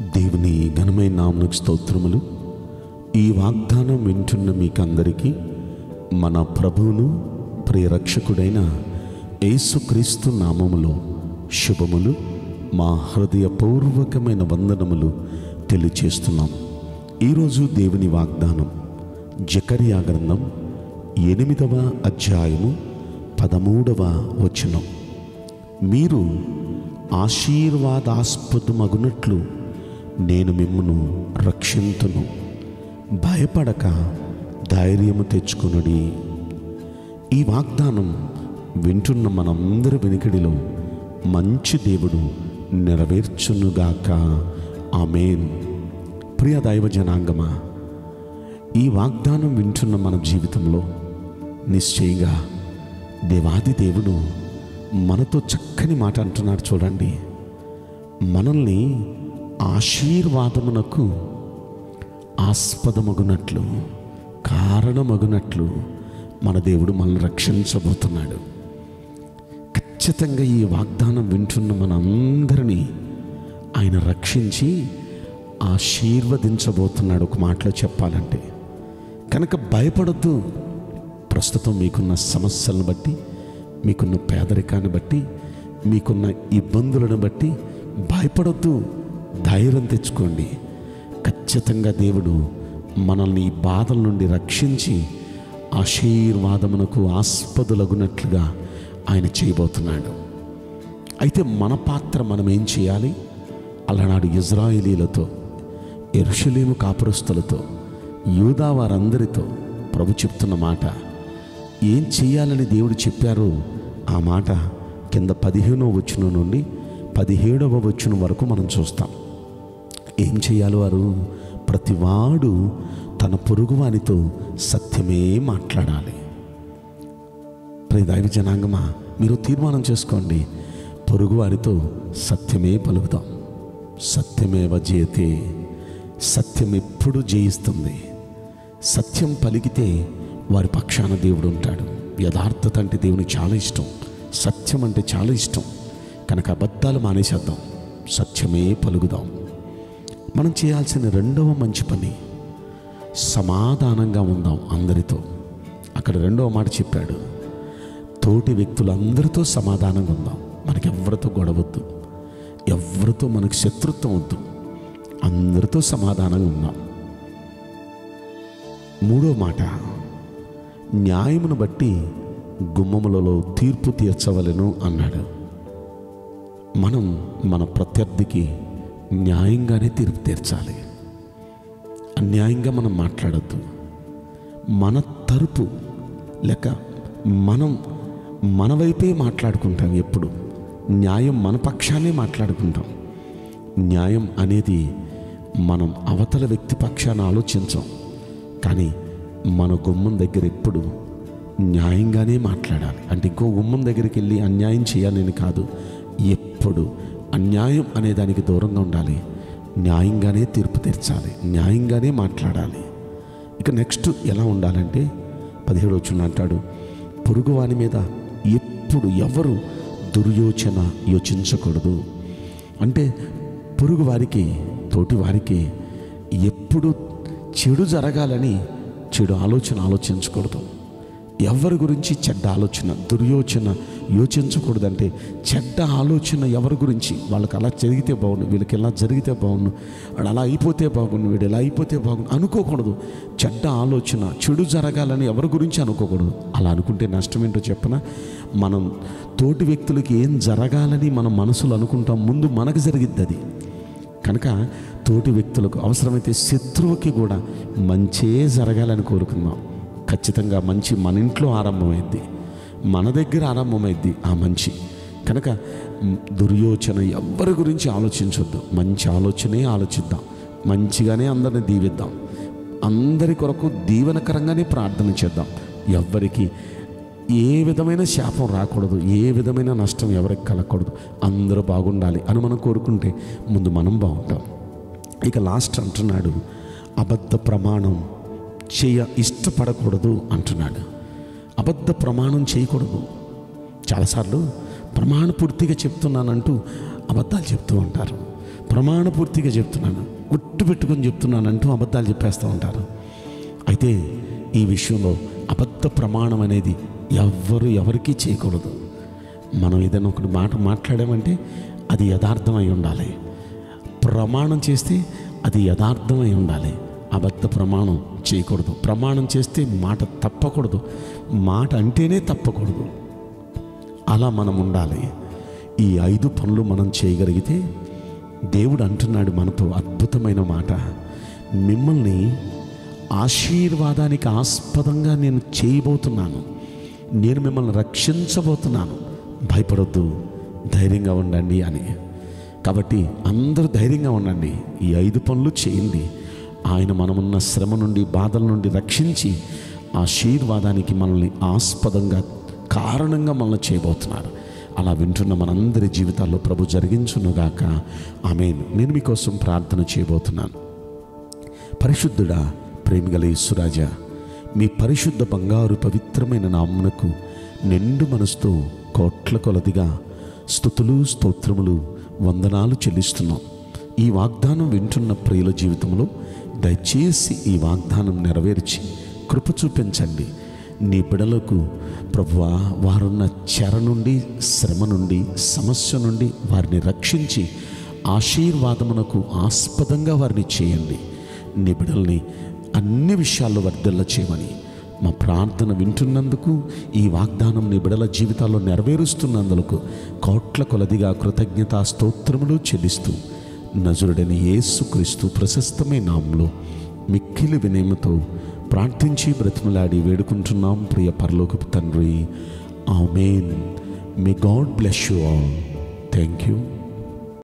దేవుని ఘనమైన నామకు స్తోత్రములు. ఈ వాగ్దానం వింటున్న మీకందరికీ మన ప్రభువును ప్రియరక్షకుడైన యేసుక్రీస్తు నామములో శుభములు. మా హృదయపూర్వకమైన వందనములు తెలియచేస్తున్నాం. ఈరోజు దేవుని వాగ్దానం జకర్యా గ్రంథం ఎనిమిదవ అధ్యాయము పదమూడవ వచనం. మీరు ఆశీర్వాదాస్పదమగునట్లు నేను మిమ్మను రక్షింతును. భయపడక ధైర్యము తెచ్చుకొనుడి. ఈ వాగ్దానం వింటున్న మనందరి వెనుకడిలో మంచి దేవుడు నెరవేర్చునుగాక. ఆమెన్. ప్రియ దైవ జనాంగమా ఈ వాగ్దానం వింటున్న మన జీవితంలో నిశ్చయంగా దేవాది దేవుడు మనతో చక్కని మాట అంటున్నాడు చూడండి. మనల్ని ఆశీర్వాదమునకు ఆస్పదమగునట్లు కారణమగునట్లు మన దేవుడు మనల్ని రక్షించబోతున్నాడు. ఖచ్చితంగా ఈ వాగ్దానం వింటున్న మనందరినీ ఆయన రక్షించి ఆశీర్వదించబోతున్నాడు ఒక మాటలో చెప్పాలంటే. కనుక భయపడద్దు. ప్రస్తుతం మీకున్న సమస్యలను బట్టి మీకున్న పేదరికాన్ని బట్టి మీకున్న ఇబ్బందులను బట్టి భయపడొద్దు. ధైర్యం తెచ్చుకోండి. ఖచ్చితంగా దేవుడు మనల్ని ఈ బాధల నుండి రక్షించి ఆశీర్వాదమునకు ఆస్పదులగునట్లుగా ఆయన చేయబోతున్నాడు. అయితే మన పాత్ర మనం ఏం చేయాలి? అలనాడు ఇజ్రాయిలీలతో ఎరుషులేము కాపురస్తులతో యూదా వారందరితో ప్రభు చెప్తున్న మాట. ఏం చేయాలని దేవుడు చెప్పారో ఆ మాట కింద పదిహేనో వచ్చిన నుండి పదిహేడవ వచ్చిన వరకు మనం చూస్తాం. ఏం చేయాలి వారు? ప్రతివాడు తన పొరుగువానితో సత్యమే మాట్లాడాలి. ప్రియ దైవ జనాంగమా మీరు తీర్మానం చేసుకోండి. పొరుగువారితో సత్యమే పలుకుతాం. సత్యమేవ జయతే సత్యం ఎప్పుడు జయిస్తుంది. సత్యం పలికితే వారి పక్షాన దేవుడు ఉంటాడు. యథార్థత అంటే దేవునికి చాలా ఇష్టం. సత్యం అంటే చాలా ఇష్టం. కనుక అబద్ధాలు మానేసేద్దాం. సత్యమే పలుకుదాం. మనం చేయాల్సిన రెండవ మంచి పని సమాధానంగా ఉందాం అందరితో. అక్కడ రెండవ మాట చెప్పాడు తోటి వ్యక్తులందరితో సమాధానంగా ఉందాం. మనకి ఎవరితో గొడవద్దు ఎవరితో మనకు శత్రుత్వం వద్దు అందరితో సమాధానంగా ఉందాం. మూడో మాట న్యాయమును బట్టి గుమ్మములలో తీర్పు తీర్చవలెను అన్నాడు. మనం మన ప్రత్యర్థికి న్యాయంగానే తీర్పు తీర్చాలి. అన్యాయంగా మనం మాట్లాడద్దు. మన తరపు లేక మనం మన వైపే మాట్లాడుకుంటాం ఎప్పుడు. న్యాయం మన పక్షానే మాట్లాడుకుంటాం. న్యాయం అనేది మనం అవతల వ్యక్తి పక్షాన ఆలోచించాం. కానీ మన గుమ్మం దగ్గర ఎప్పుడు న్యాయంగానే మాట్లాడాలి. అంటే ఇంకో గుమ్మం దగ్గరికి వెళ్ళి అన్యాయం చేయాలని కాదు. ఎప్పుడు అన్యాయం అనే దానికి దూరంగా ఉండాలి. న్యాయంగానే తీర్పు తీర్చాలి. న్యాయంగానే మాట్లాడాలి. ఇక నెక్స్ట్ ఎలా ఉండాలంటే పదిహేడు వచ్చిన అంటాడు పొరుగువాని మీద ఎప్పుడు ఎవరు దుర్యోచన యోచించకూడదు. అంటే పొరుగు వారికి తోటి వారికి ఎప్పుడు చెడు జరగాలని చెడు ఆలోచన ఆలోచించకూడదు. ఎవరి గురించి చెడ్డ ఆలోచన దుర్యోచన యోచించకూడదంటే చెడ్డ ఆలోచన ఎవరి గురించి? వాళ్ళకి అలా జరిగితే బాగుండు వీళ్ళకి ఎలా జరిగితే బాగుండు వాడు అలా అయిపోతే బాగుండు వీడు ఎలా అయిపోతే బాగుండు అనుకోకూడదు. చెడ్డ ఆలోచన చెడు జరగాలని ఎవరి గురించి అనుకోకూడదు. అలా అనుకుంటే నష్టం ఏంటో చెప్పన? మనం తోటి వ్యక్తులకి ఏం జరగాలని మన మనసులో అనుకుంటాం ముందు మనకు జరిగిద్ది అది. కనుక తోటి వ్యక్తులకు అవసరమైతే శత్రువుకి కూడా మంచే జరగాలని కోరుకుందాం. ఖచ్చితంగా మంచి మన ఇంట్లో ఆరంభమైద్ది. మన దగ్గర ఆరంభమైద్ది ఆ మంచి. కనుక దుర్యోచన ఎవ్వరి గురించి ఆలోచించొద్దు. మంచి ఆలోచనే ఆలోచిద్దాం. మంచిగానే అందరిని దీవిద్దాం. అందరి కొరకు దీవెనకరంగానే ప్రార్థన చేద్దాం. ఎవ్వరికి ఏ విధమైన శాపం రాకూడదు. ఏ విధమైన నష్టం ఎవరికి కలగకూడదు. అందరూ బాగుండాలి అని మనం కోరుకుంటే ముందు మనం బాగుంటాం. ఇక లాస్ట్ అంటున్నాడు అబద్ధ ప్రమాణం చేయ ఇష్టపడకూడదు అంటున్నాడు. అబద్ధ ప్రమాణం చేయకూడదు. చాలాసార్లు ప్రమాణ పూర్తిగా చెప్తున్నానంటూ అబద్ధాలు చెప్తూ ఉంటారు. ప్రమాణపూర్తిగా చెప్తున్నాను. గుట్టు పెట్టుకొని చెప్తున్నానంటూ అబద్ధాలు చెప్పేస్తూ ఉంటారు. అయితే ఈ విషయంలో అబద్ధ ప్రమాణం అనేది ఎవ్వరు ఎవరికీ చేయకూడదు. మనం ఏదైనా ఒకటి మాట మాట్లాడామంటే అది యథార్థమై ఉండాలి. ప్రమాణం చేస్తే అది యథార్థమై ఉండాలి. అబద్ధ ప్రమాణం చేయకూడదు. ప్రమాణం చేస్తే మాట తప్పకూడదు. మాట అంటేనే తప్పకూడదు. అలా మనం ఉండాలి. ఈ ఐదు పనులు మనం చేయగలిగితే దేవుడు అంటున్నాడు మనతో అద్భుతమైన మాట. మిమ్మల్ని ఆశీర్వాదానికి ఆస్పదంగా నేను చేయబోతున్నాను. నేను మిమ్మల్ని రక్షించబోతున్నాను. భయపడొద్దు. ధైర్యంగా ఉండండి అని. కాబట్టి అందరూ ధైర్యంగా ఉండండి. ఈ ఐదు పనులు చేయండి. ఆయన మనమున్న శ్రమ నుండి బాధల నుండి రక్షించి ఆశీర్వాదానికి మనల్ని ఆస్పదంగా కారణంగా మనల్ని చేయబోతున్నారు. అలా వింటున్న మనందరి జీవితాల్లో ప్రభు జరిగించునుగాక. ఆమె నేను మీకోసం ప్రార్థన చేయబోతున్నాను. పరిశుద్ధుడా ప్రేమిగల యేసురాజా మీ పరిశుద్ధ బంగారు పవిత్రమైన నామునకు నిండు మనసుతో కోట్ల కొలదిగా స్థుతులు స్తోత్రములు వందనాలు చెల్లిస్తున్నాం. ఈ వాగ్దానం వింటున్న ప్రియుల జీవితంలో దయచేసి ఈ వాగ్దానం నెరవేర్చి కృప చూపించండి. నీ బిడలకు ప్రభువా వారున్న చెర నుండి శ్రమ నుండి సమస్య నుండి వారిని రక్షించి ఆశీర్వాదమునకు ఆస్పదంగా వారిని చేయండి. నీ బిడల్ని అన్ని విషయాల్లో వర్ధిల్ల చేయమని మా ప్రార్థన వింటున్నందుకు ఈ వాగ్దానం నీ బిడల జీవితాల్లో నెరవేరుస్తున్నందుకు కోట్ల కొలదిగా కృతజ్ఞతా స్తోత్రములు చెల్లిస్తూ నజరుడని యేసుక్రీస్తు ప్రశస్తమైన నామంలో మిక్కిలి వినయమతో ప్రార్థించి బ్రతిమలాడి వేడుకుంటున్నాం. ప్రియ పరలోకపు తండ్రి amen. May God bless you all thank you